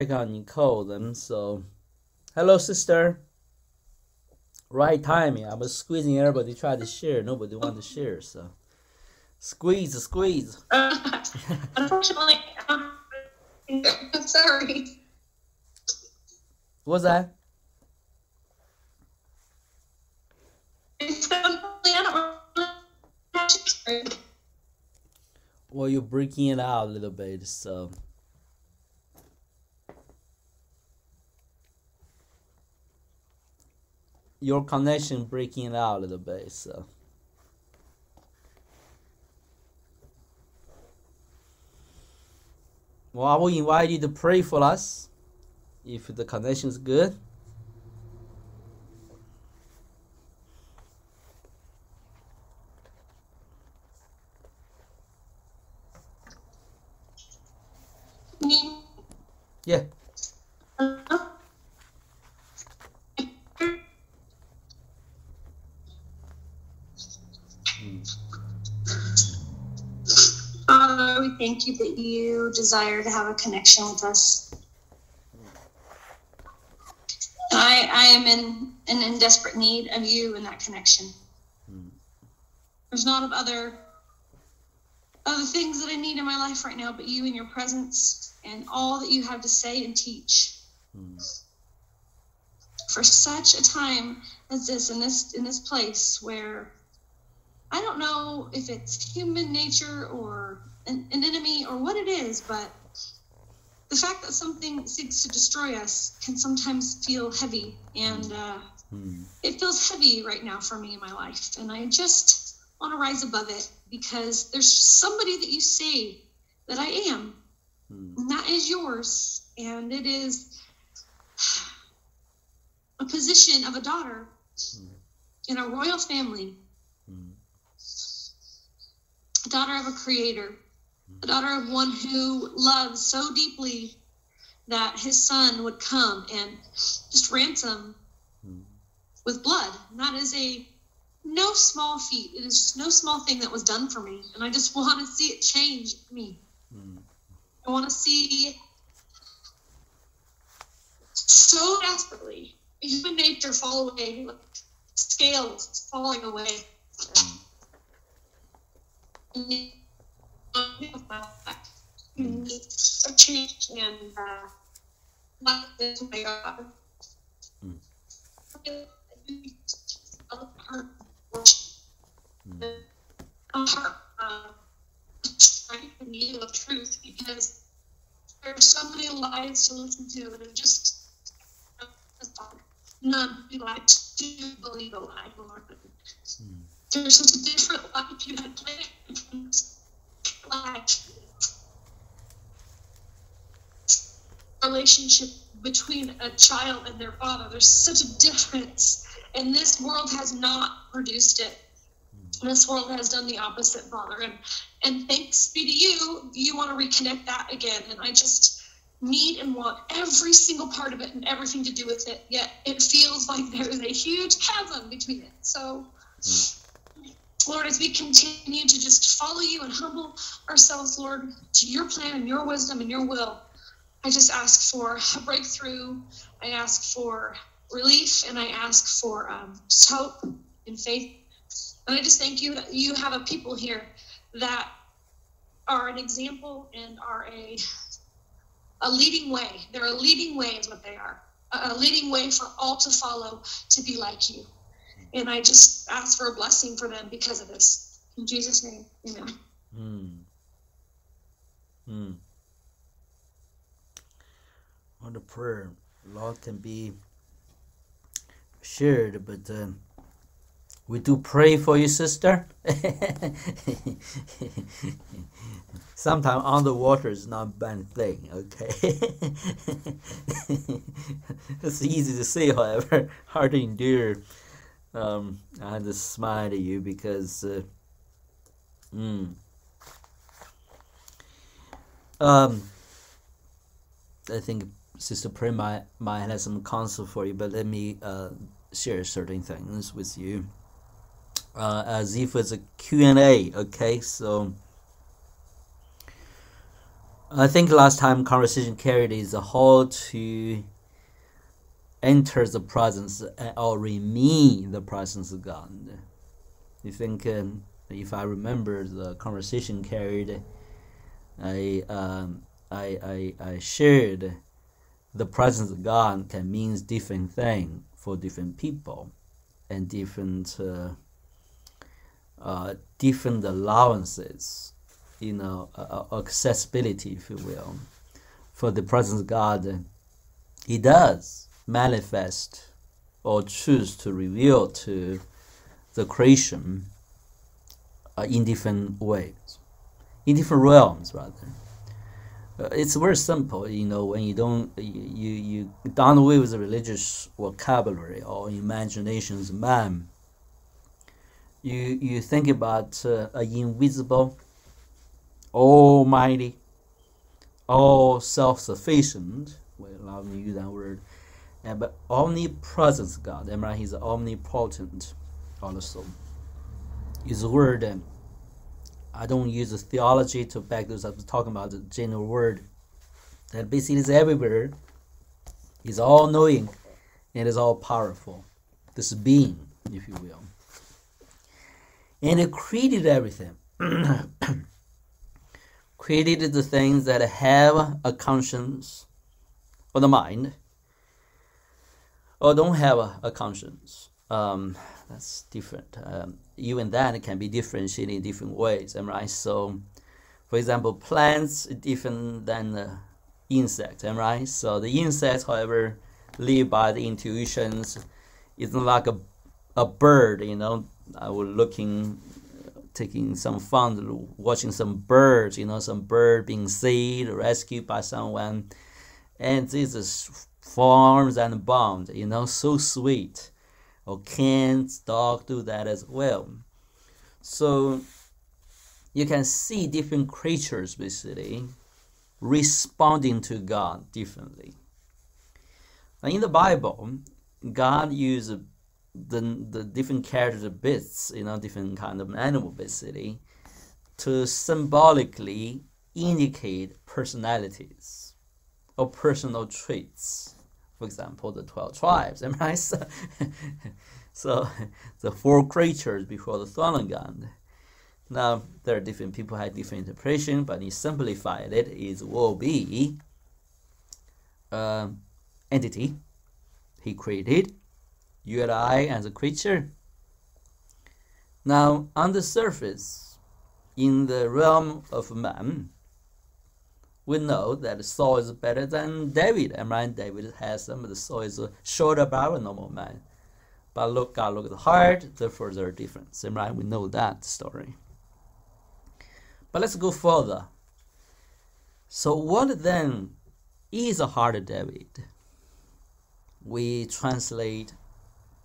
check out Nicole them. So, hello, sister. Right timing. I was squeezing everybody try to share. Nobody wanted to share. So, squeeze, squeeze. Uh, unfortunately, um, I'm sorry. What's that? Well, you're breaking it out a little bit, so. Your connection breaking out a little bit, so. Well, I will invite you to pray for us if the connection is good. Yeah. Thank you that you desire to have a connection with us. I, I am in, in, in desperate need of you and that connection. There's not of other other things that I need in my life right now, but you and your presence and all that you have to say and teach. For such a time as this in this in this place where I don't know if it's human nature or an, an enemy or what it is, but the fact that something seeks to destroy us can sometimes feel heavy and uh, hmm. it feels heavy right now for me in my life. And i just want to rise above it because there's somebody that you say that i am. Hmm. And that is yours. And it is a position of a daughter hmm. in a royal family daughter of a creator a daughter of one who loves so deeply that his son would come and just ransom with blood. And that is a no small feat. It is no small thing that was done for me. And I just want to see it change me. I want to see so desperately human nature fall away, scales falling away. So change and uh, of truth because there are so many lies to listen to and just none who like to believe a lie, Lord. There's such a different life you had planned. Relationship between a child and their father. There's such a difference, and this world has not produced it. This world has done the opposite, Father. And and thanks be to you, you want to reconnect that again. And I just need and want every single part of it and everything to do with it. Yet it feels like there is a huge chasm between it. So hmm. Lord, as we continue to just follow you and humble ourselves, Lord, to your plan and your wisdom and your will, I just ask for a breakthrough. I ask for relief and I ask for um, just hope and faith. And I just thank you that you have a people here that are an example and are a a leading way. They're a leading way is what they are. A a leading way for all to follow to be like you. And I just ask for a blessing for them because of this. In Jesus' name, amen. Hmm. Hmm. On the prayer, a lot can be shared, but um, we do pray for you, sister. Sometimes underwater is not a bad thing, okay? it's easy to say, however, hard to endure. Um, I had to smile at you because, uh, mm, um, I think Sister Prim might, have some counsel for you, but let me uh, share certain things with you. Uh, as if it's a Q&A, okay? So, I think last time conversation carried is how to enter the presence or remain the presence of God. You think um, if I remember the conversation carried, I um, I, I I shared the presence of God can mean different thing for different people and different uh, uh, different allowances, you know, uh, uh, accessibility, if you will, for the presence of God. He does manifest or choose to reveal to the creation uh, in different ways, in different realms, rather. Uh, it's very simple, you know, when you don't, you, you done away with the religious vocabulary or imaginations man. You, you think about uh, an invisible, almighty, all self-sufficient, we love to use that word, but omnipresent God, right? He's omnipotent also. His word, I don't use the theology to back this up, I'm talking about the general word that basically is everywhere. He's all knowing and is all powerful. This being, if you will. And it created everything. created the things that have a conscience or the mind or don't have a, a conscience. Um, that's different. Um, even that it can be differentiated in different ways, right? So, for example, plants different than the insects, right? So the insects, however, live by the intuitions. It's not like a, a bird, you know. I was looking, taking some fun, watching some birds, you know, some bird being saved, rescued by someone, and this is farms and bombed, you know, so sweet. Or cans, dog do that as well. So you can see different creatures basically responding to God differently. in the Bible, God used the, the different character bits, you know, different kind of animal basically, to symbolically indicate personalities or personal traits for example, the 12 tribes, right? So, so the four creatures before the God. Now, there are different people have different interpretation, but he simplified it is will be uh, entity he created, you and I as a creature. Now, on the surface, in the realm of man, we know that Saul is better than David. And right, David has some of the Saul is a shorter by a normal man. But look, God look at the heart, therefore there are difference. And right, we know that story. But let's go further. So what then is a heart of David? We translate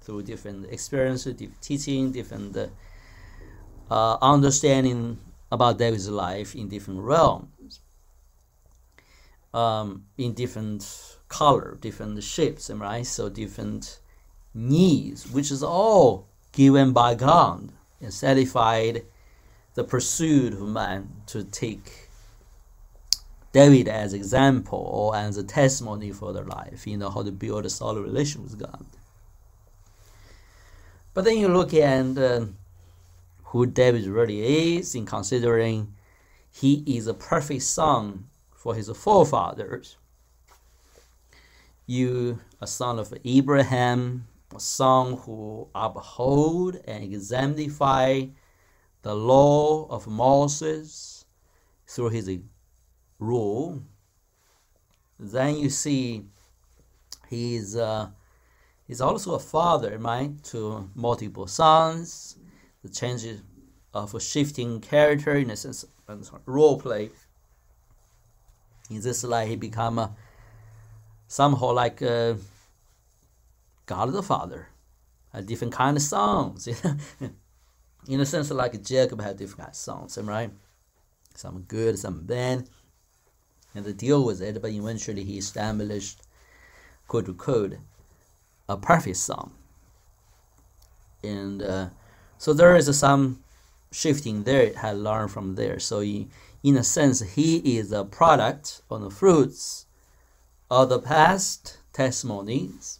through different experiences, different teaching, different uh, understanding about David's life in different realms um, in different color, different shapes, and right? So different needs, which is all given by God and satisfied the pursuit of man to take David as example or as a testimony for their life, you know, how to build a solid relation with God. But then you look at uh, who David really is in considering he is a perfect son for his forefathers. You, a son of Abraham, a son who uphold and exemplify the law of Moses through his rule. Then you see he's uh, he's also a father, right, to multiple sons. The changes of a shifting character in a sense, role play in this life he become uh, somehow like uh, God the Father, a different kind of songs. in a sense, like Jacob had different kind of songs, right? Some good, some bad, and to deal with it. But eventually, he established, quote unquote, a perfect song. And uh, so there is some shifting there. Had learned from there. So he in a sense, he is a product or the fruits of the past testimonies.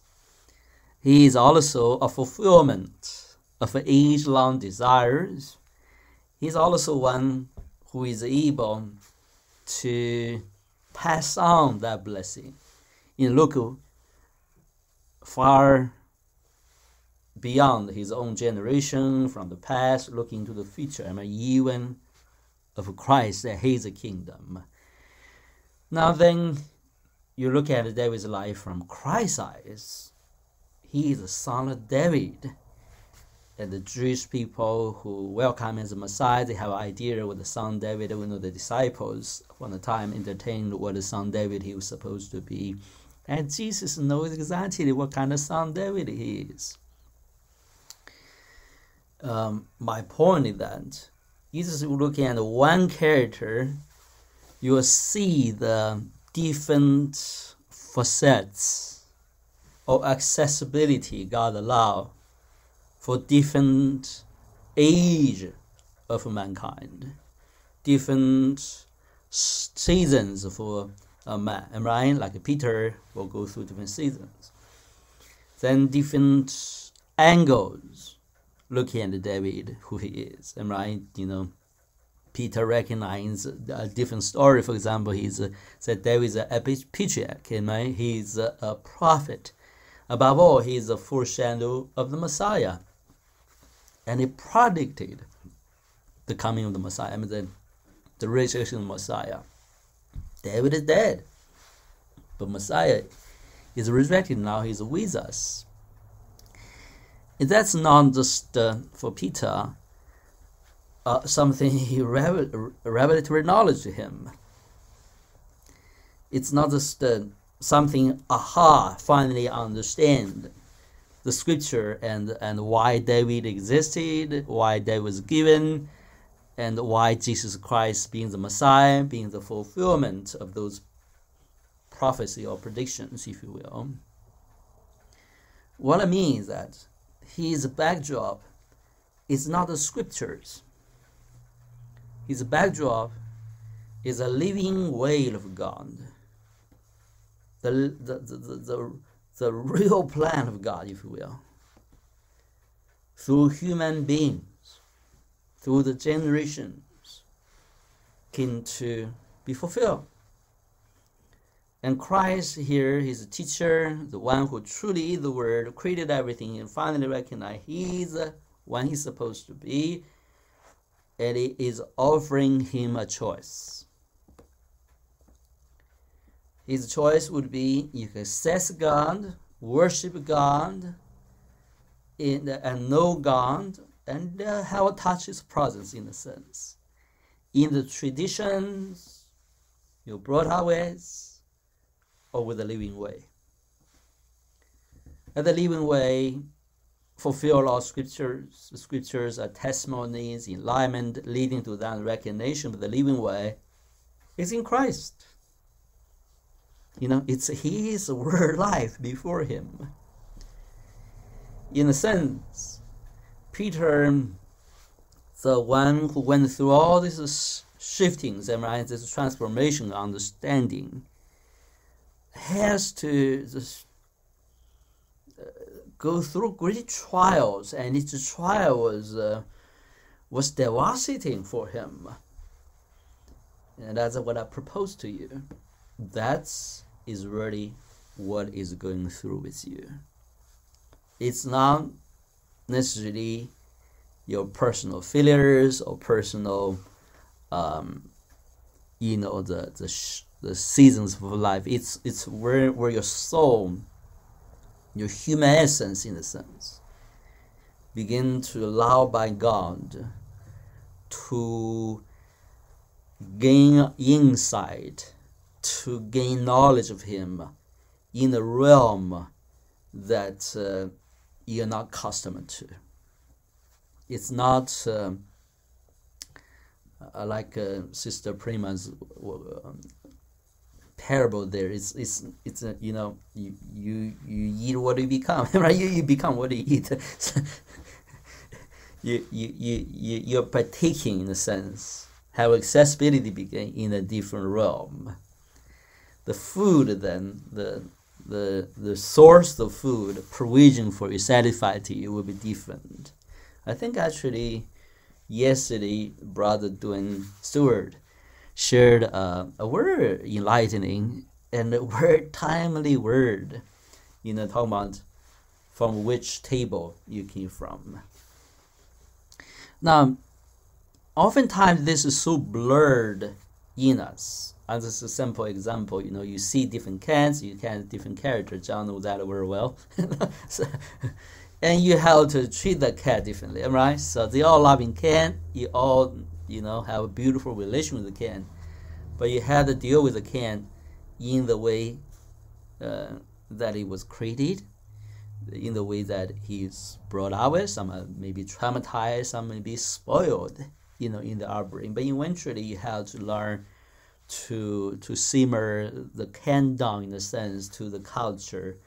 He is also a fulfillment of age long desires. He is also one who is able to pass on that blessing. In look far beyond his own generation, from the past, looking to the future, I mean, even of Christ and his kingdom. Now, then, you look at David's life from Christ's eyes. He is the son of David. And the Jewish people who welcome as a Messiah, they have an idea what the son David, you know, the disciples from the time entertained what the son David he was supposed to be. And Jesus knows exactly what kind of son David he is. Um, my point is that Jesus looking at one character, you will see the different facets or accessibility God allow for different age of mankind, different seasons for a man, right? Like Peter will go through different seasons. Then different angles looking at David, who he is, and right? You know, Peter recognizes a different story. For example, he's uh, said David is a patriarch, right? He's a, a prophet. Above all, he is a foreshadow of the Messiah. And he predicted the coming of the Messiah, I mean, the, the resurrection of the Messiah. David is dead, but Messiah is resurrected now, he's with us. That's not just uh, for Peter, uh, something he revelatory knowledge to him. It's not just uh, something aha finally understand the scripture and and why David existed, why David was given, and why Jesus Christ being the Messiah, being the fulfillment of those prophecy or predictions, if you will. What I mean is that his backdrop is not the scriptures his backdrop is a living will of God. The, the, the, the, the real plan of God, if you will, through human beings, through the generations, came to be fulfilled. And Christ here, he's a teacher, the one who truly is the Word, created everything, and finally recognized he's the one he's supposed to be, and it is offering him a choice. His choice would be you can access God, worship God, in, and know God, and uh, have a touch His presence in a sense. In the traditions you brought up with, with the living way. And the living way fulfill all scriptures. Scriptures are testimonies, enlightenment, leading to that recognition of the living way is in Christ. You know, it's His word life before Him. In a sense, Peter, the one who went through all these shiftings and right, this transformation understanding, has to just go through great trials, and each trial was uh, was devastating for him. And that's what I propose to you. That is really what is going through with you. It's not necessarily your personal failures or personal, um, you know, the the, the seasons of life. It's it's where where your soul your human essence in a sense begin to allow by God to gain insight, to gain knowledge of Him in a realm that uh, you're not accustomed to. It's not uh, like uh, Sister Prima's uh, parable there. It's it's it's a, you know you you you eat what you become, right? You you become what you eat. you, you you you you're partaking in a sense have accessibility begin in a different realm. The food then, the the the source of food, provision for your satisfied you will be different. I think actually yesterday brother Dwayne Stewart shared uh, a word enlightening and a word timely word, you know, talking about from which table you came from. Now, oftentimes this is so blurred in us. As a simple example, you know, you see different cats, you can different characters. John knows that very well. so, and you have to treat the cat differently, right? So they all loving cat. You all, you know, have a beautiful relation with the cat, but you have to deal with the cat in the way uh, that it was created, in the way that he's brought up with. Some may be traumatized, some may be spoiled, you know, in the upbringing. But eventually, you have to learn to to simmer the can down in a sense to the culture.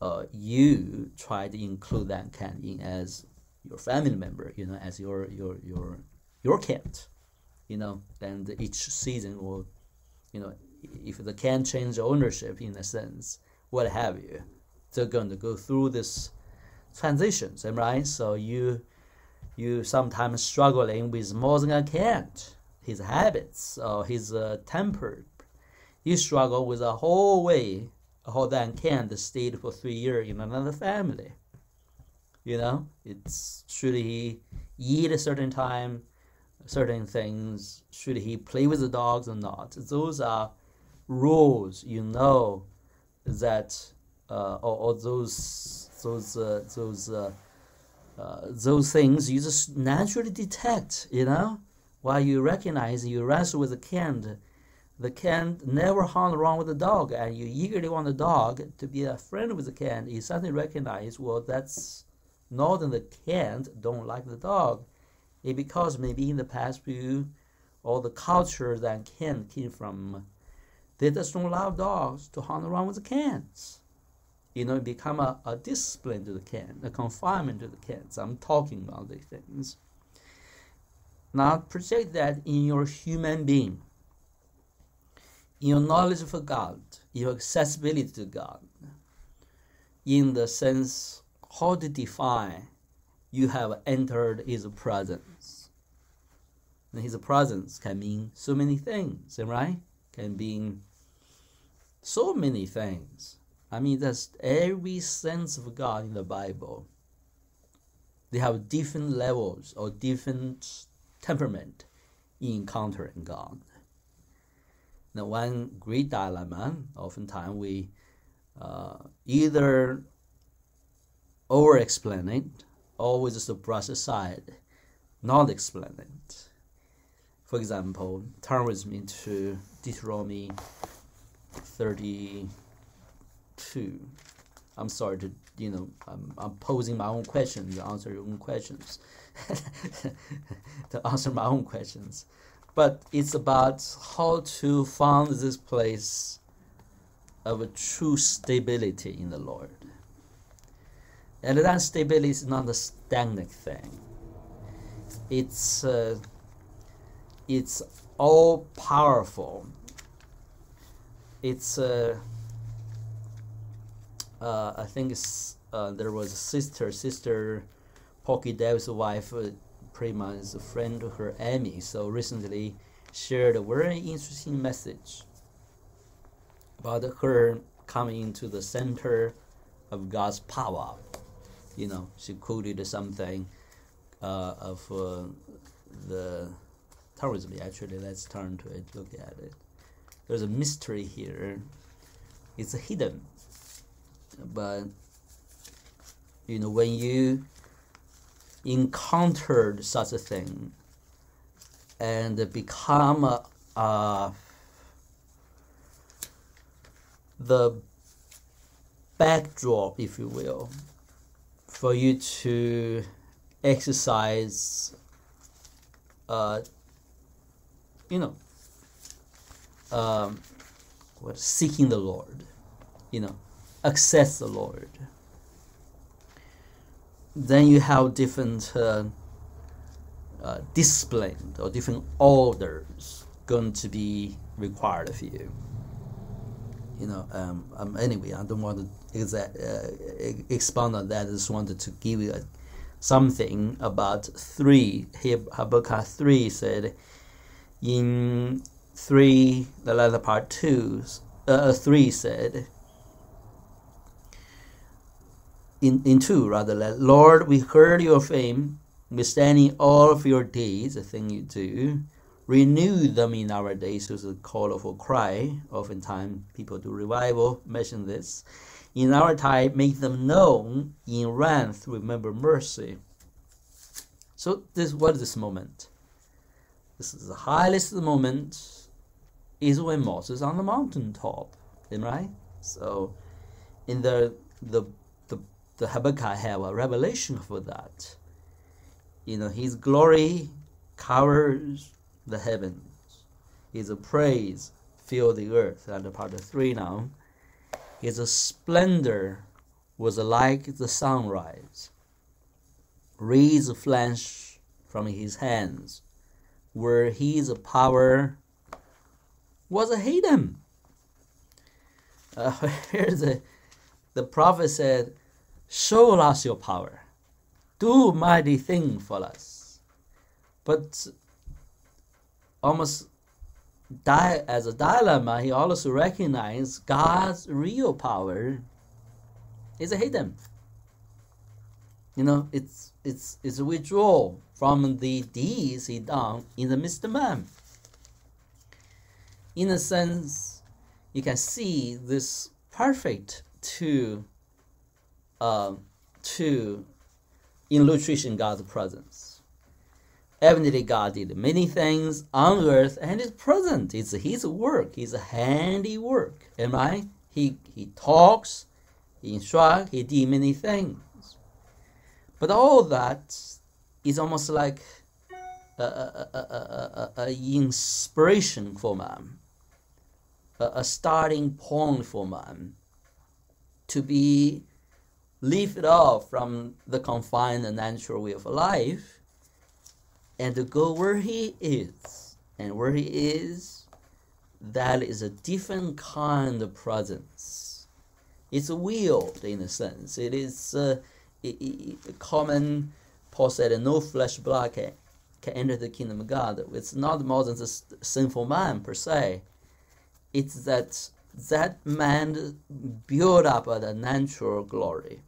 Uh, you try to include that can in as your family member, you know, as your your your your cat, you know, and each season will, you know, if the can change ownership in a sense, what have you, they're going to go through this transitions, right? So you you sometimes struggling with more than a cat, his habits or his uh, temper. You struggle with a whole way, a whole that cat stayed for three years in another family. You know, it's should he eat a certain time, certain things? Should he play with the dogs or not? Those are rules. You know that uh, or, or, those those uh, those uh, uh, those things you just naturally detect. You know, while you recognize you wrestle with the can the can never hung around with the dog, and you eagerly want the dog to be a friend with the can You suddenly recognize, well, that's not that the can don't like the dog. It because maybe in the past few, all the culture that cat came from, they just don't allow dogs to hang around with the cats you know, become a, a discipline to the can, a confinement to the cans. I'm talking about these things. Now project that in your human being, in your knowledge of God, your accessibility to God, in the sense how to define you have entered his presence. And his presence can mean so many things, right? Can mean so many things. I mean, that's every sense of God in the Bible. They have different levels or different temperament in encountering God. Now, one great dilemma, oftentimes we uh, either over explain it we just brush aside, not explain it. For example, turn with me to Deuteronomy 30 two. I'm sorry to you know I'm, I'm posing my own questions to answer your own questions to answer my own questions but it's about how to find this place of a true stability in the Lord and that stability is not a stagnant thing it's uh, it's all powerful it's uh, uh, I think uh, there was a sister, sister Porky Davis' wife, uh, much is a friend of her, Amy. So recently shared a very interesting message about her coming into the center of God's power. You know, she quoted something uh, of uh, the tourism. Actually, let's turn to it, look at it. There's a mystery here. It's hidden but you know when you encountered such a thing and become a, uh, the backdrop, if you will, for you to exercise, uh, you know, um, what seeking the Lord, you know, access the Lord. Then you have different uh, uh, discipline or different orders going to be required of you. You know, um, um, anyway, I don't want to exact, uh, expound on that. I just wanted to give you a, something about three. Habakkuk 3 said, in 3, the latter part 2, uh, 3 said, in, in 2 rather, Lord, we heard your fame, withstanding all of your deeds, the thing you do renew them in our days is a call for a cry. Oftentimes people do revival, mention this. In our time, make them known in wrath, remember mercy. So this what is this moment? This is the highest moment is when Moses on the mountain top. Right? So in the the the, the Habakkuk have a revelation for that. You know, his glory covers the heavens. His praise fill the earth. And part three now. His splendor was like the sunrise. Rays flash from his hands, where his power was a hidden. Uh, here's the, the prophet said, Show us your power, do mighty thing for us. But almost die as a dilemma, he also recognized God's real power is a hidden. You know, it's it's it's a withdrawal from the deeds he done in the midst of man. In a sense, you can see this perfect to uh, to illustration God's presence. Evidently, God did many things on earth and is present. It's His work, His handiwork. Am I? He, he talks, He instructs, He did many things. But all that is almost like a, a, a, a inspiration for man, a, starting point for man to be lifted off from the confined and natural way of life and to go where he is. And where he is, that is a different kind of presence. It's wheeled in a sense. It is uh, it, common. Paul said, "No flesh blood can, can enter the kingdom of God." It's not more than the sinful man per se. It's that that man build up a natural glory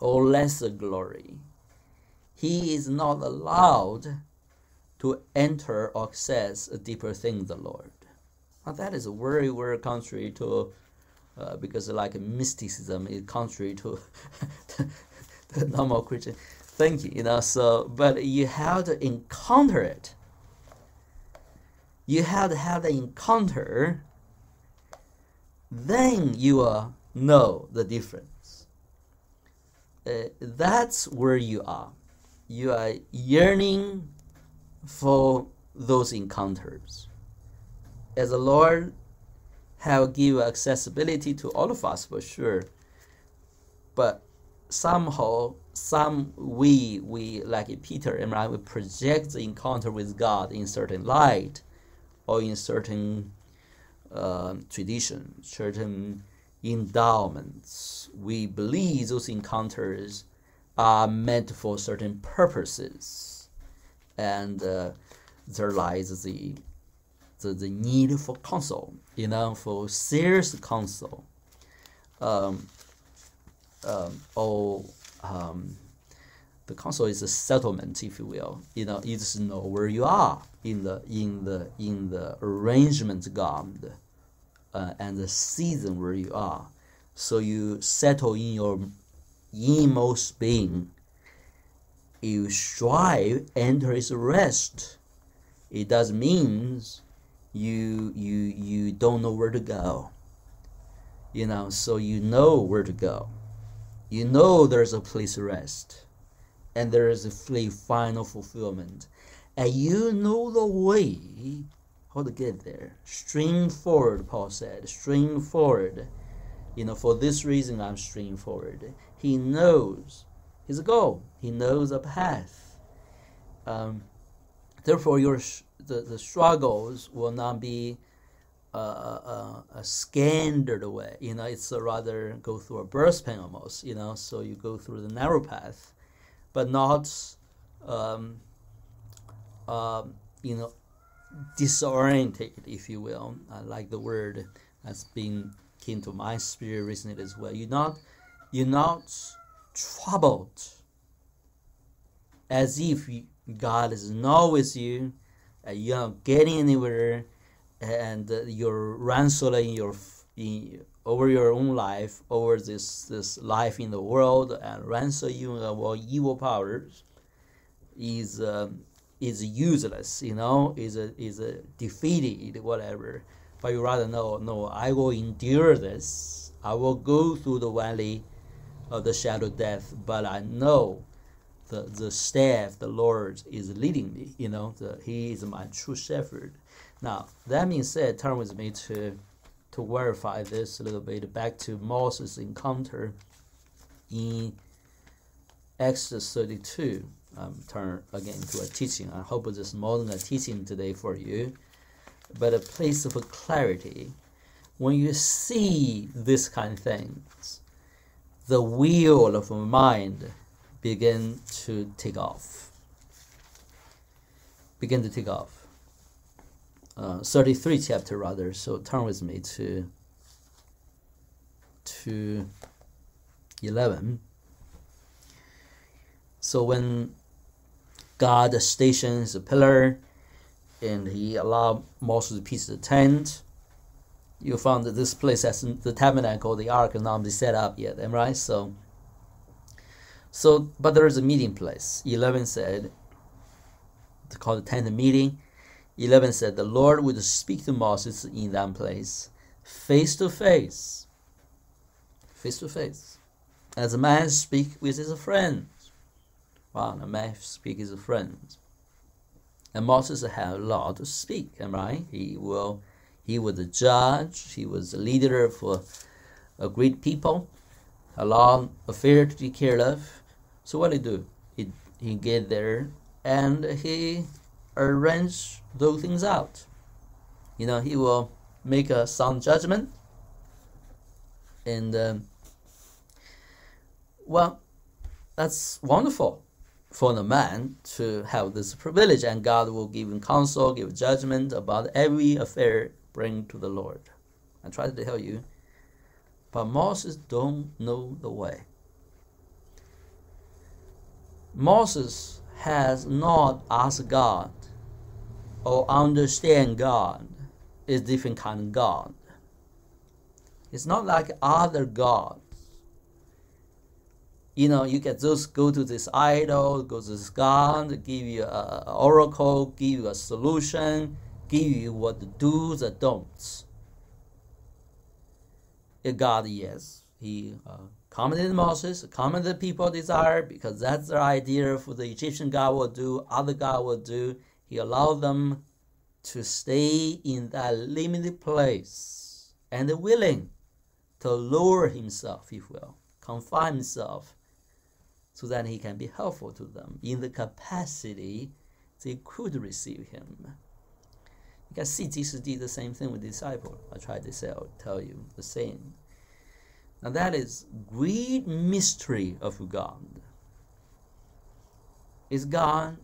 or lesser glory he is not allowed to enter or access a deeper thing the Lord. Now that is very, very contrary to, uh, because like mysticism is contrary to the normal Christian thinking, you know. So, but you have to encounter it. You have to have the encounter. Then you will know the difference. Uh, that's where you are you are yearning for those encounters. As the Lord have given accessibility to all of us for sure, but somehow some we we like Peter and I we project the encounter with God in certain light or in certain uh, tradition, certain endowments. We believe those encounters are meant for certain purposes, and uh, there lies the, the the need for counsel, you know, for serious counsel, um, um, or um, the counsel is a settlement, if you will. You know, you just know where you are in the in the in the arrangement God, uh, and the season where you are. So you settle in your inmost being. You strive, enter his rest. It does means you you you don't know where to go. You know, so you know where to go. You know there's a place to rest, and there is a free final fulfillment, and you know the way how to get there. Stream forward, Paul said. Stream forward. You know, for this reason, I'm stream forward. He knows his goal. He knows a path. Um, therefore, your the, the struggles will not be a, a, a scandaled way. You know, it's a rather go through a birth pain almost. You know, so you go through the narrow path, but not, um, um, you know, disoriented, if you will. I like the word that's been came to my spirit recently as well. You're not, you're not troubled, as if God is not with you, and you're not getting anywhere, and uh, you're wrestling your in, over your own life, over this this life in the world, and wrestling over evil powers is. Um, is useless, you know, is a, is a defeated, whatever. But you rather know, no, I will endure this. I will go through the valley of the shadow death, but I know the, the staff, the Lord is leading me, you know, the, he is my true shepherd. Now, that being said, turn with me to, to verify this a little bit back to Moses' encounter in Exodus 32 um, turn again to a teaching. I hope this is more than a teaching today for you, but a place of clarity. When you see this kind of things, the wheel of mind begin to take off. Begin to take off. Uh, 33 chapter rather, so turn with me to to 11. So when God stations a pillar, and he allowed to pitch the tent. You found that this place has the tabernacle, the ark, is not set up yet, am right? So, so but there is a meeting place. Eleven said, to call the tent meeting. Eleven said the Lord would speak to Moses in that place, face to face, face to face, as a man speak with his friend well, a man speak with his friends. And Moses had a lot to speak, am right? He will he was a judge, he was a leader for a great people, a long affair to take care of. So what he do? He he get there and he arrange those things out. You know, he will make a sound judgment and um, well that's wonderful for the man to have this privilege, and God will give him counsel, give judgment about every affair bring to the Lord. I try to tell you, but Moses don't know the way. Moses has not asked God or understand God is different kind of God. It's not like other gods you know, you can just go to this idol, go to this God, give you an oracle, give you a solution, give you what to do, the don'ts. God, yes, he uh, commented Moses, commented people desire because that's their idea for the Egyptian God will do, other God will do. He allowed them to stay in that limited place and willing to lower himself, if will, confine himself so that he can be helpful to them in the capacity they could receive him. See Jesus did the same thing with disciple. I tried to say, tell you the same. Now that is great mystery of God. Is God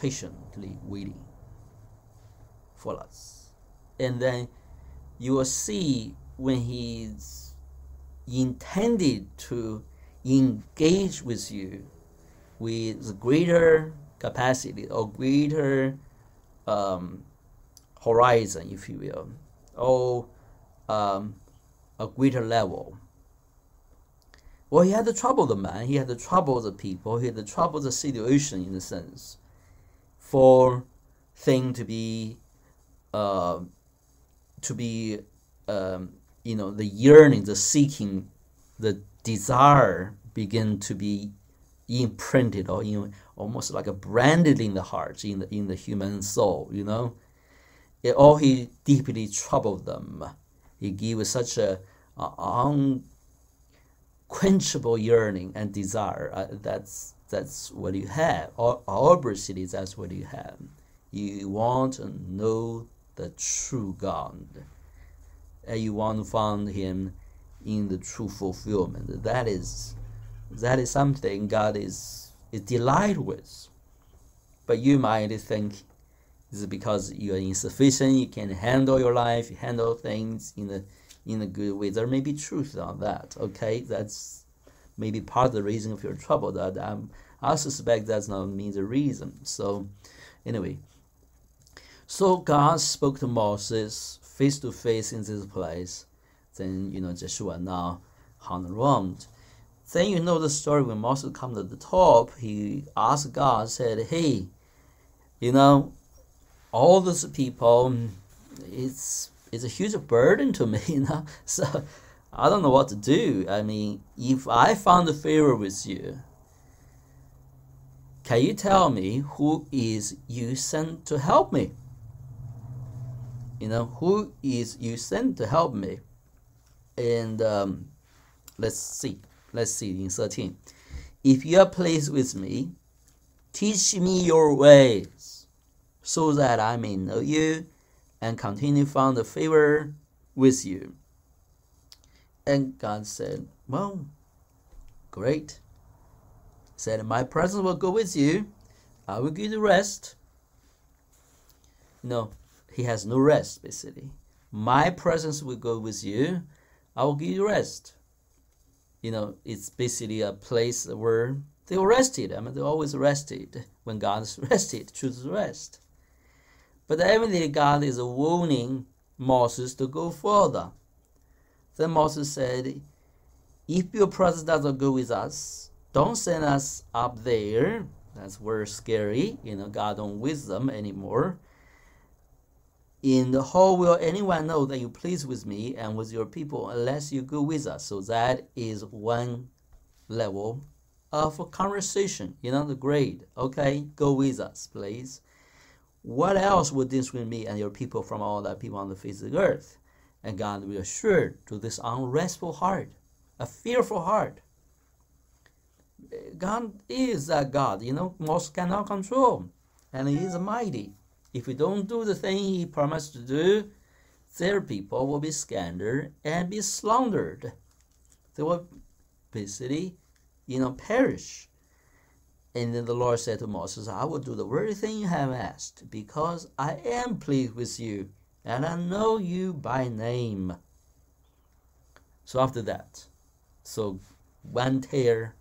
patiently waiting for us? And then you will see when He's intended to engage with you with greater capacity or greater um, horizon, if you will, or um, a greater level. Well, he had to trouble the man, he had to trouble the people, he had to trouble the situation in a sense, for thing to be, uh, to be, um, you know, the yearning, the seeking, the desire begin to be imprinted or in, almost like a branded in the heart, in the, in the human soul, you know. All he deeply troubled them. He gave such a, a unquenchable yearning and desire uh, that's that's what you have. Or our city, that's what you have. You want to know the true God. And you want to find him in the true fulfillment. That is that is something God is is delighted with. But you might think it's because you are insufficient, you can handle your life, you handle things in a in a good way. There may be truth on that. Okay, that's maybe part of the reason of your trouble. That I'm, I suspect that's not me the reason. So, anyway, so God spoke to Moses face to face in this place. Then you know Joshua now hung around. Then you know the story when Moses come to the top. He asked God, said, "Hey, you know, all those people, it's it's a huge burden to me, you know. So I don't know what to do. I mean, if I found a favor with you, can you tell me who is you sent to help me? You know, who is you sent to help me? And um, let's see. Let's see in 13. If you are pleased with me, teach me your ways, so that I may know you and continue found the favor with you. And God said, Well, great. He said, My presence will go with you. I will give you rest. No, he has no rest, basically. My presence will go with you. I will give you rest. You know, it's basically a place where they were rested. I mean, they're always rested. When God is rested, chooses rest. But evidently God is warning Moses to go further. Then Moses said, If your presence doesn't go with us, don't send us up there. That's very scary. You know, God don't with them anymore. In the whole will anyone know that you please with me and with your people unless you go with us. So that is one level of conversation, you know, the grade. Okay, go with us, please. What else would distinguish me and your people from all the people on the face of the earth? And God will assure to this unrestful heart, a fearful heart. God is a God, you know, most cannot control, and He is mighty. If we don't do the thing He promised to do, their people will be scattered and be slandered. They will basically, you know, perish. And then the Lord said to Moses, I will do the very thing you have asked, because I am pleased with you, and I know you by name. So after that, so one tear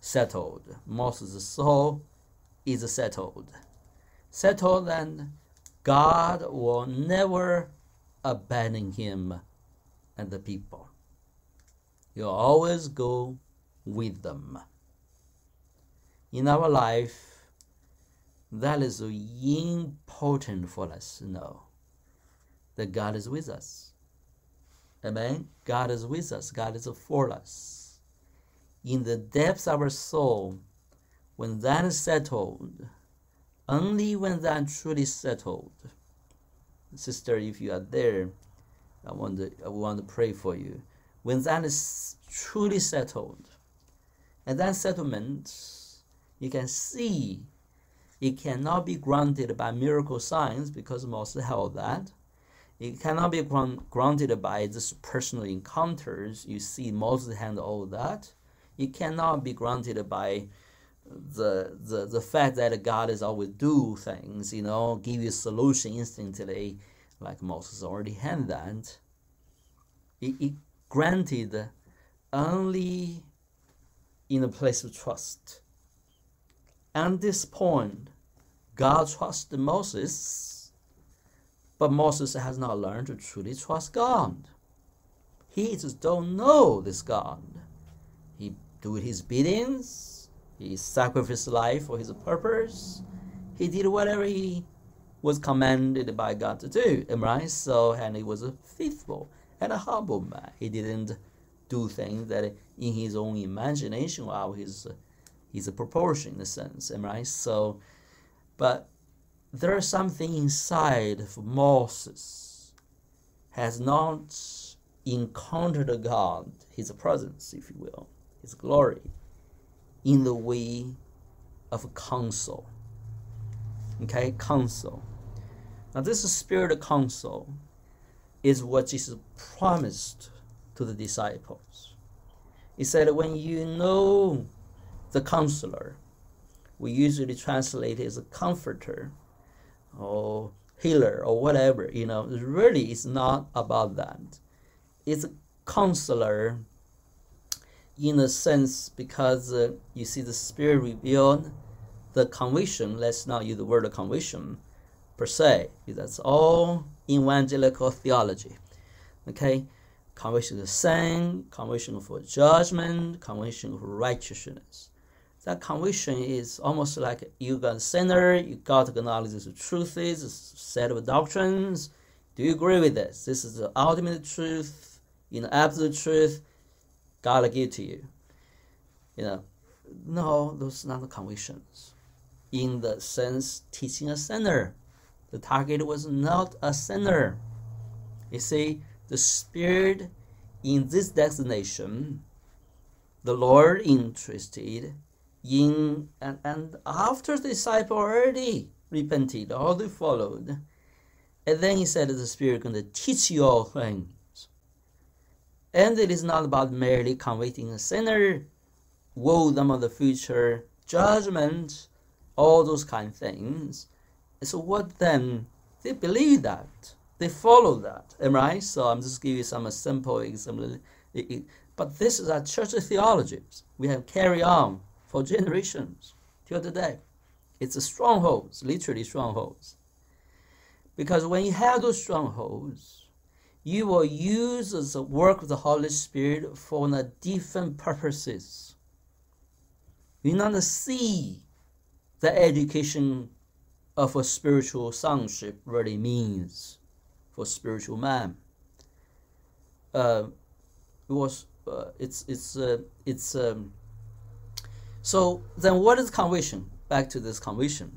settled. Moses' soul is settled. Settled, and God will never abandon him and the people. He'll always go with them in our life, that is important for us to know that God is with us. Amen. God is with us. God is for us. In the depths of our soul, when that is settled, only when that truly settled, sister, if you are there, I want to I want to pray for you. When that is truly settled, and that settlement you can see it cannot be granted by miracle signs because Moses held that. It cannot be granted by just personal encounters. You see Moses handle all that. It cannot be granted by the, the the fact that God is always do things, you know, give you solution instantly, like Moses already had that. It, it granted only in a place of trust. At this point, God trusted Moses, but Moses has not learned to truly trust God. He just don't know this God. He do his biddings. He sacrificed life for his purpose. He did whatever he was commanded by God to do. Right? So, and he was a faithful and a humble man. He didn't do things that in his own imagination or his He's a proportion in a sense, and right? So, but there's something inside of Moses has not encountered God, His presence, if you will, His glory, in the way of counsel. Okay, counsel. Now, this spirit of counsel is what Jesus promised to the disciples. He said, When you know the counselor, we usually translate as a comforter or healer or whatever, you know, really it's not about that. It's a counselor in a sense because uh, you see the Spirit revealed the conviction. Let's not use the word conviction per se. That's all evangelical theology. Okay, conviction of sin, conviction for judgment, conviction for righteousness. That conviction is almost like you got a sinner, you got to acknowledge the truth is, a set of doctrines. Do you agree with this? This is the ultimate truth, you know, absolute truth God will give to you. You know, no, those are not the convictions. In the sense, teaching a sinner. The target was not a sinner. You see, the Spirit in this destination, the Lord interested in, and, and after the disciple already repented, all already followed, and then he said the Spirit going to teach you all things and it is not about merely convicting a sinner, woe them of the future judgment, all those kind of things. So what then? They believe that. They follow that. Am I right? So I'm just giving you some simple example. But this is our church of theology. We have carried on for generations till today. It's a strongholds, literally strongholds. Because when you have those strongholds, you will use the work of the Holy Spirit for the different purposes. You not see the education of a spiritual sonship really means for spiritual man. Uh, it was uh, it's it's uh, it's um, so then what is conviction? Back to this conviction.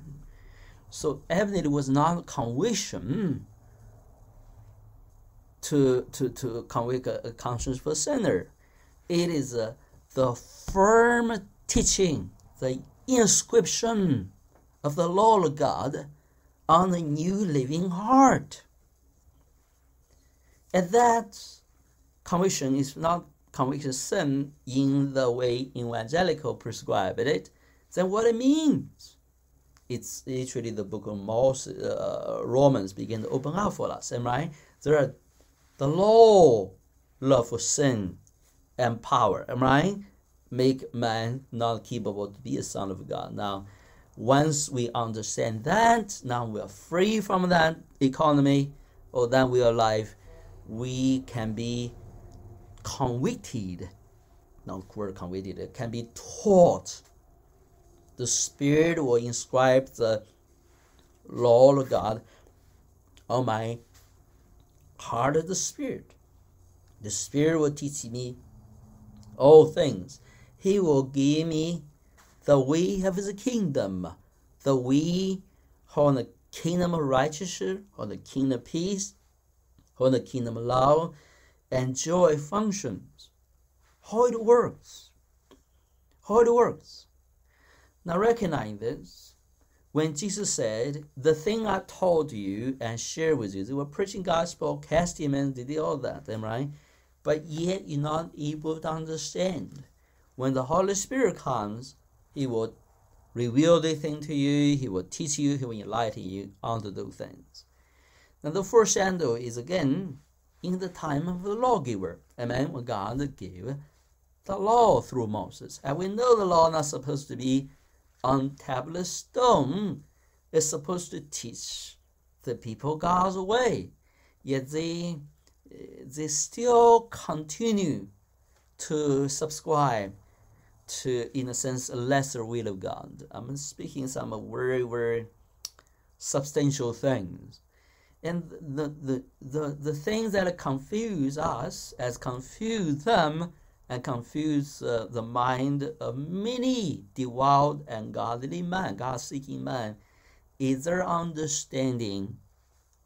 So evidently it was not conviction to, to, to convict a, a a sinner. It is uh, the firm teaching, the inscription of the law of God on the new living heart. And that conviction is not conviction sin in the way evangelical prescribed it. Then what it means? It's literally the book of Moses, uh, Romans begin to open up for us, am right? There are the law, love for sin and power, am I? Make man not capable to be a son of God. Now, once we understand that, now we are free from that economy, or then we are alive, we can be convicted, not word convicted, can be taught. The Spirit will inscribe the law of God on my heart of the Spirit. The Spirit will teach me all things. He will give me the way of His kingdom, the way on the kingdom of righteousness, on the kingdom of peace, on the kingdom of love, and joy functions. How it works. How it works. Now recognize this when Jesus said, The thing I told you and share with you, they were preaching gospel, casting men, they did all that, am right? But yet you're not able to understand. When the Holy Spirit comes, He will reveal the thing to you, He will teach you, He will enlighten you onto those things. Now the first shadow is again in the time of the lawgiver. Amen. When God gave the law through Moses. And we know the law not supposed to be on tablet stone It's supposed to teach the people God's way. Yet they, they still continue to subscribe to, in a sense, a lesser will of God. I'm speaking some very, very substantial things. And the, the, the, the things that confuse us as confuse them and confuse uh, the mind of many devout and godly men, God seeking men, is their understanding,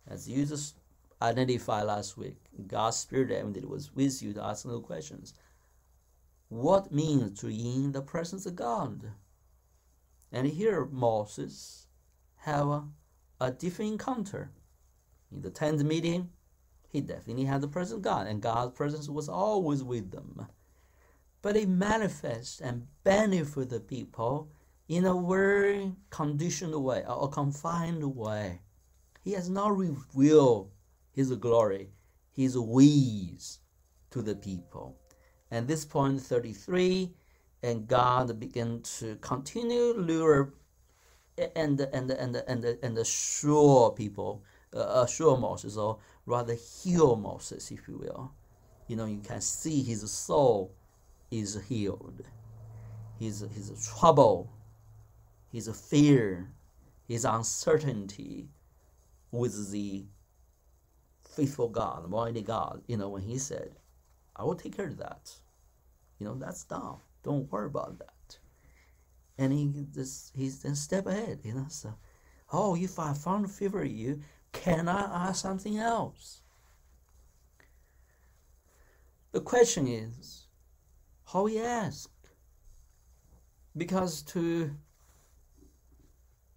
as you just identified last week, God's Spirit it was with you to ask no questions. What means to be in the presence of God? And here Moses have a, a different encounter. In the tent meeting, he definitely had the presence of God, and God's presence was always with them. But it manifests and benefit the people in a very conditioned way, or confined way. He has not revealed his glory, his ways to the people. And this point 33, and God began to continue lure and and and and and assure people, uh, assure Moses, or rather heal Moses, if you will. You know, you can see his soul is healed. His his trouble, his fear, his uncertainty with the faithful God, mighty God. You know, when he said, "I will take care of that," you know, that's done. Don't worry about that. And he just he's then step ahead, you know. So, oh, if I found favor you, can I ask something else? The question is, how we ask. Because to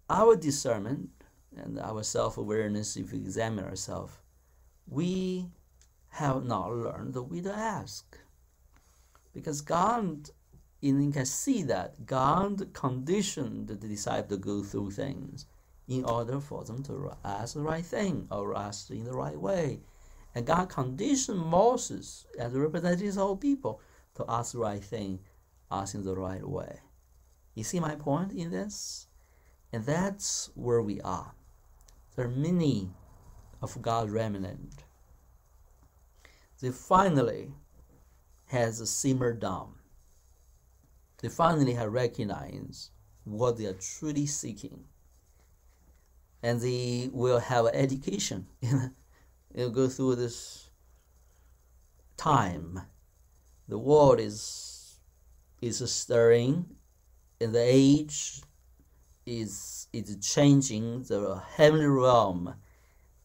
our discernment and our self awareness, if we examine ourselves, we have not learned the way to ask. Because God you can see that God conditioned the disciple to go through things in order for them to ask the right thing or ask in the right way. And God conditioned Moses as a representative of people to ask the right thing, ask in the right way. You see my point in this? And that's where we are. There are many of God's remnant. They finally has simmered down they finally have recognized what they are truly seeking. And they will have education. They'll go through this time. The world is is stirring, and the age is is changing. The heavenly realm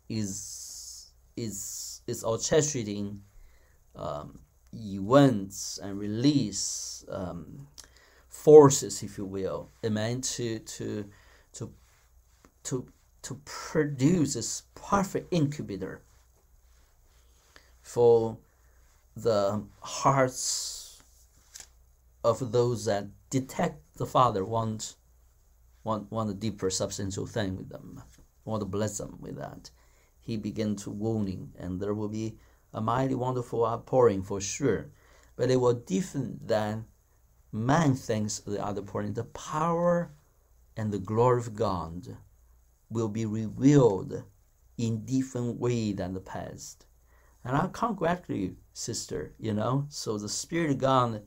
is is is orchestrating um, events and release um, forces, if you will, amen, to to to to to produce this perfect incubator for the hearts of those that detect the Father want want want a deeper substantial thing with them, want to bless them with that. He began to wounding, and there will be a mighty wonderful outpouring for sure. But it was different than man thinks the other point, the power and the glory of God will be revealed in different way than the past. And I congratulate you, sister, you know. So the Spirit of God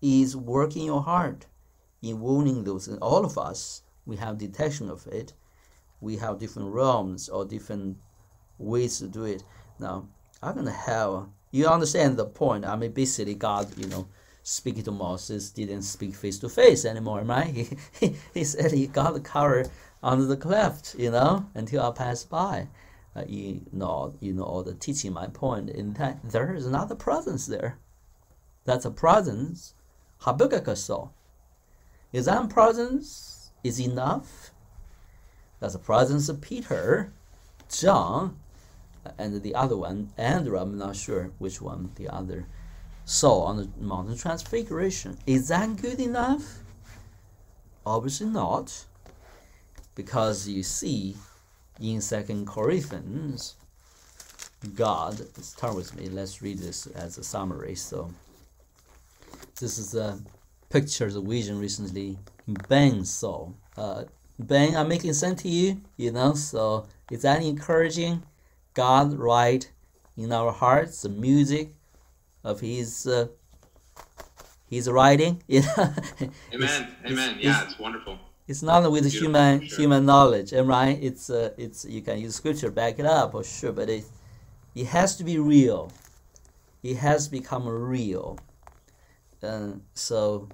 is working your heart in wounding those. And all of us, we have detection of it. We have different realms or different ways to do it. Now, I'm going to have, you understand the point. I mean, basically, God, you know, speaking to Moses didn't speak face to face anymore, right? He, he, said he got the cover under the cleft, you know, until I pass by. Uh, you know, you know all the teaching my point in that there is another presence there. That's a presence Habakkuk saw. Is that presence is enough? That's the presence of Peter, John, and the other one, Andrew. I'm not sure which one the other saw on the mountain transfiguration. Is that good enough? Obviously not, because you see in Second Corinthians, God. Start with me. Let's read this as a summary. So, this is a picture, the vision recently Ben saw. Uh, ben, I'm making sense to you, you know. So, is that encouraging? God write in our hearts the music of his uh, his writing. Amen. It's, Amen. It's, yeah, it's, it's wonderful. It's not with human sure. human knowledge, and right? It's uh, it's you can use scripture back it up for sure, but it it has to be real. It has become real. Uh, so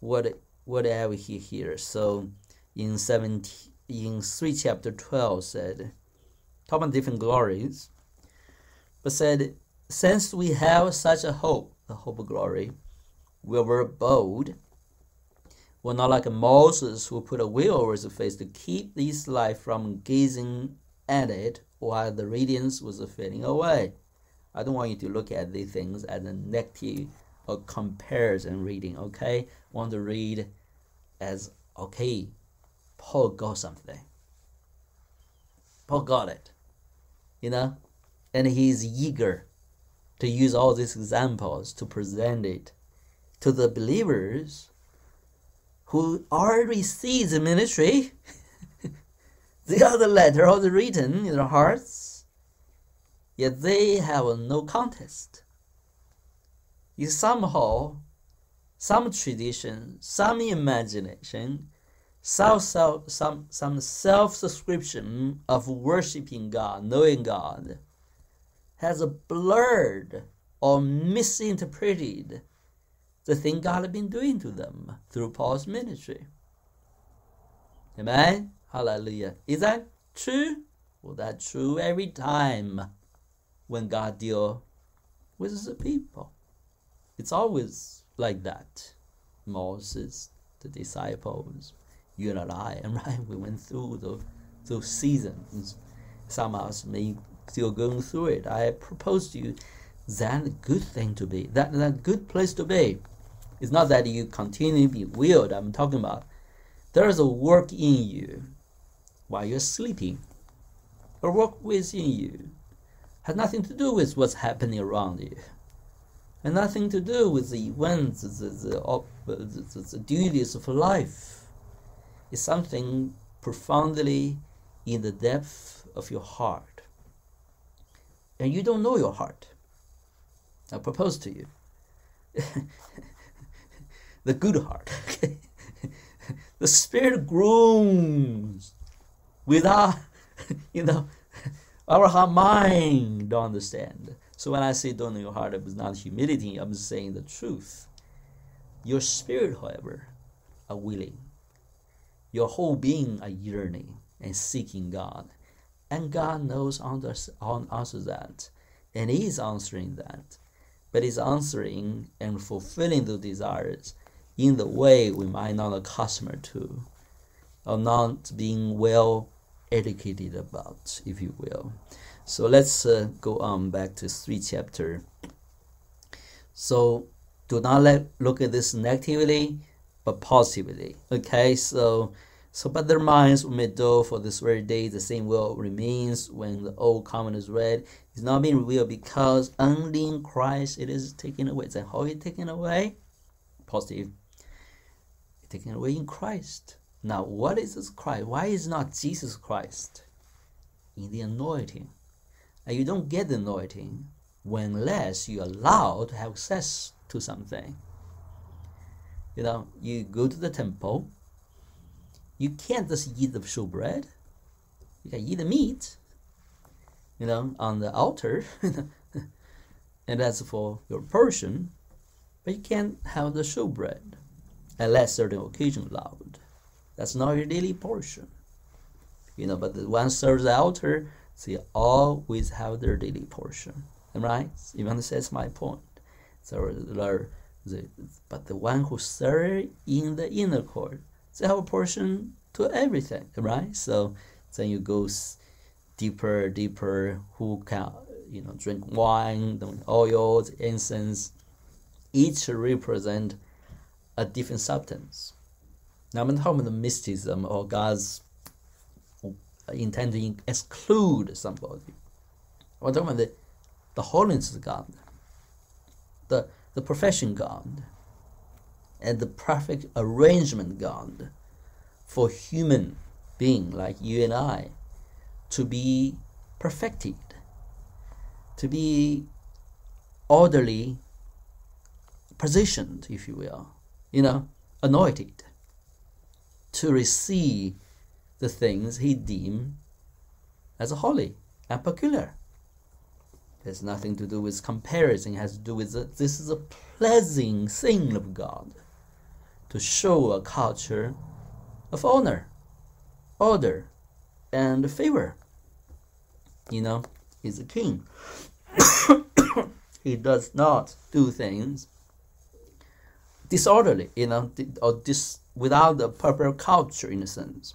what what have we here? So in seventeen in three chapter twelve said talking about different glories, but said since we have such a hope, the hope of glory, we were bold. We're not like Moses who put a veil over his face to keep the Israelite from gazing at it while the radiance was fading away. I don't want you to look at these things as a negative or comparison reading, okay? Want to read as, okay, Paul got something. Paul got it, you know? And he's eager to use all these examples to present it to the believers who already see the ministry. they got the letter already written in their hearts, yet they have no contest. Is somehow, some tradition, some imagination, some some, some self-subscription of worshiping God, knowing God, has blurred or misinterpreted the thing God had been doing to them through Paul's ministry. Amen? Hallelujah. Is that true? Well, that's true every time when God deals with the people. It's always like that. Moses, the disciples, you and I, and right, we went through those, those seasons. Some of us may still going through it. I propose to you that good thing to be, that that good place to be. It's not that you continue to be weird. I'm talking about there is a work in you while you're sleeping. A work within you has nothing to do with what's happening around you, and nothing to do with the events, the, the, the, the duties of life. It's something profoundly in the depth of your heart. And you don't know your heart. I propose to you. the good heart. the spirit groans without, you know, our mind don't understand. So when I say don't know your heart, it was not humility, I'm saying the truth. Your spirit, however, are willing. Your whole being are yearning and seeking God. And God knows on us that. And He is answering that. But He's answering and fulfilling the desires in the way we might not accustomed to, or not being well educated about, if you will. So let's uh, go on back to three chapter. So do not let look at this negatively, but positively. Okay, so so but their minds may dull for this very day. The same will remains when the old covenant is read. It's not being revealed because only in Christ it is taken away. Then how is it taken away? Positive taken away in Christ. Now, what is this Christ? Why is not Jesus Christ in the anointing? And you don't get the anointing unless you allow to have access to something. You know, you go to the temple, you can't just eat the show bread. You can eat the meat, you know, on the altar, and that's for your portion, but you can't have the show bread unless certain occasion allowed. That's not your daily portion. You know, but the one serves the altar, they always have their daily portion. Right? Even says my point. So the, but the one who serves in the inner court, they have a portion to everything, right? So then you go deeper, deeper. Who can you know drink wine, oils, incense? Each represent a different substance. Now, I'm talking about mysticism or God's intent to exclude somebody. I'm talking about the, the holiness of God, the, the profession God, and the perfect arrangement God for human being like you and I to be perfected, to be orderly positioned, if you will you know, anointed to receive the things he deemed as holy and peculiar. It has nothing to do with comparison, it has to do with the, this is a pleasing thing of God to show a culture of honor, order, and favor. You know, he's a king. he does not do things disorderly, you know, or dis, without the proper culture in a sense.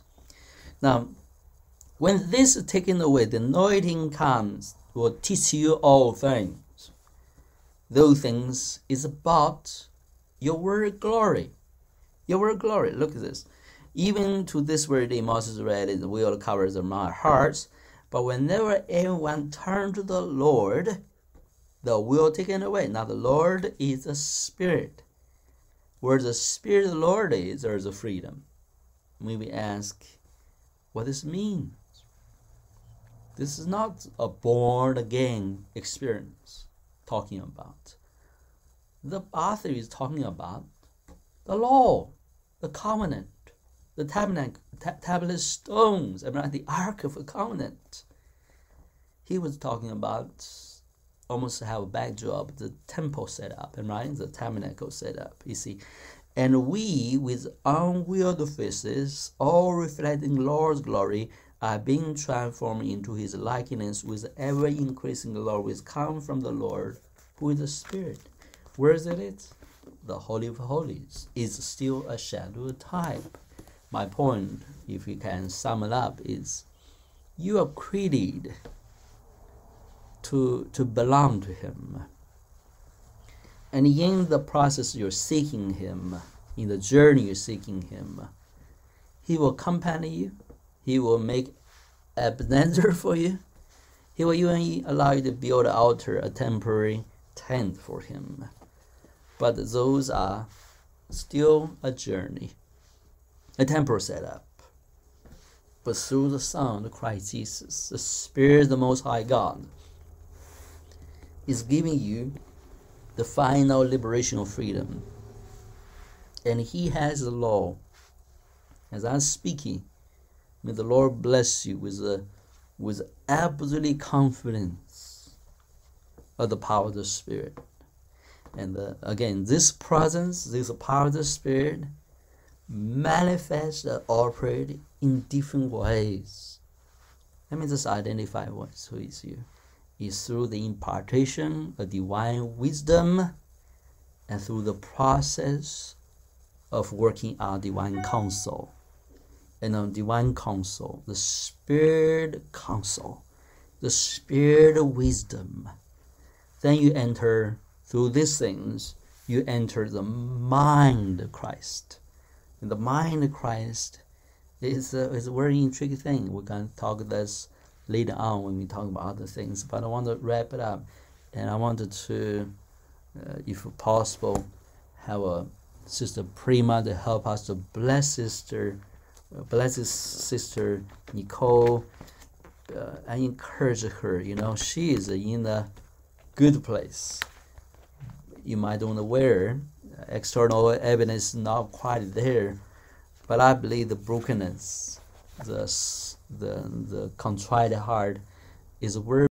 Now, when this is taken away, the anointing comes, will teach you all things. Those things is about your glory. Your word glory. Look at this. Even to this very day, Moses read the will covers my hearts. But whenever anyone turned to the Lord, the will taken away. Now the Lord is a spirit. Where the spirit of the Lord is, there is a freedom. When we ask, what this means? This is not a born again experience talking about. The author is talking about the law, the covenant, the tabernacle, tablet stones, mean, the Ark of the Covenant. He was talking about almost have a backdrop, the temple set up, and right, the tabernacle set up. You see, and we, with unveiled faces, all reflecting Lord's glory, are being transformed into His likeness with ever increasing glory, which come from the Lord, who is the Spirit. Where is it? The Holy of Holies is still a shadow type. My point, if you can sum it up, is you are created to, to belong to Him. And in the process, you're seeking Him, in the journey, you're seeking Him. He will accompany you, He will make Ebenezer for you. He will even allow you to build an altar, a temporary tent for Him. But those are still a journey, a temporal setup. But through the Son, Christ Jesus, the Spirit of the Most High God, is giving you the final liberation of freedom. And He has the law. As I'm speaking, may the Lord bless you with a with absolute confidence of the power of the Spirit. And uh, again, this presence, this power of the Spirit, manifests and operate in different ways. Let me just identify what who is you is through the impartation of divine wisdom and through the process of working out divine counsel. And on divine counsel, the spirit counsel, the spirit of wisdom. Then you enter through these things, you enter the mind of Christ. And the mind of Christ is a, is a very intriguing thing. We're going to talk this later on when we talk about other things. But I want to wrap it up, and I wanted to, uh, if possible, have a sister Prima to help us to bless sister, uh, bless sister Nicole, uh, and encourage her. You know, she is in a good place. You might know where. External evidence not quite there, but I believe the brokenness, the the the contrite heart is where